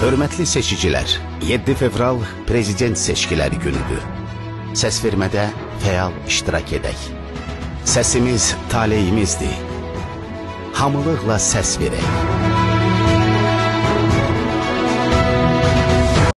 Hörmətli seçicilər, 7 fevral prezident seçkiləri günüdür. Səs vermədə fəal iştirak edək. Səsimiz taleyimizdir. Hamılıqla səs verək.